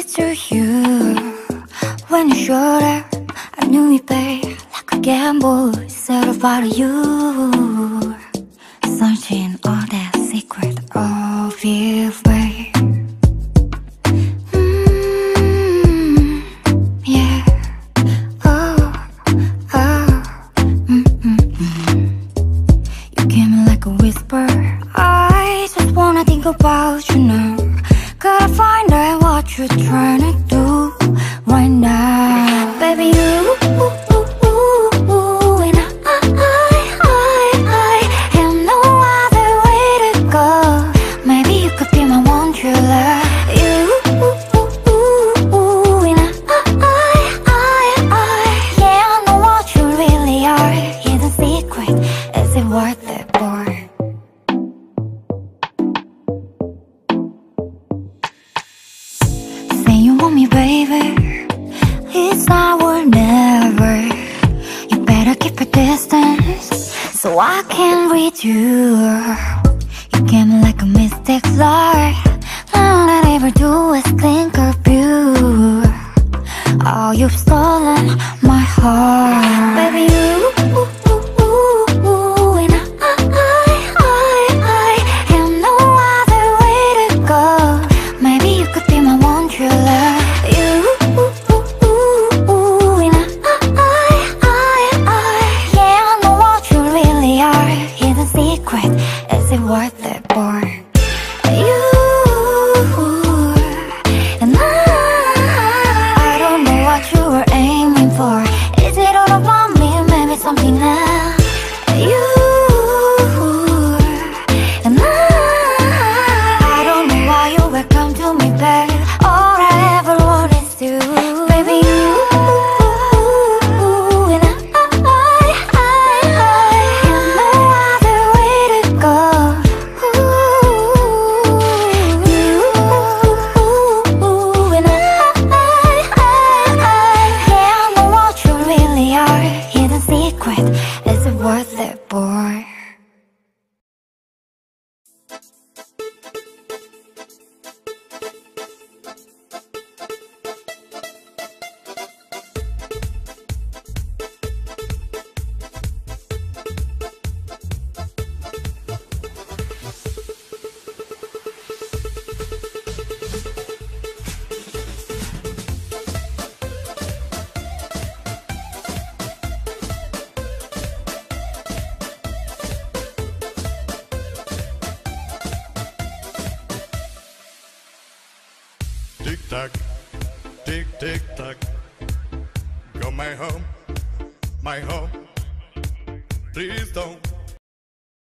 to you. When you showed up, I knew it, babe Like a gamble, it's all about you. Searching all that secret of you, babe mm, yeah. oh, oh. Mm, mm, like Whisper, I just wanna think about you now you're trying to want me, baby. It's now or never. You better keep a distance so I can read you. You came like a mystic light. All I ever do is think of you. Oh, you've worth it, boy? Tick tock, tick tick tock. Go my home, my home. Please don't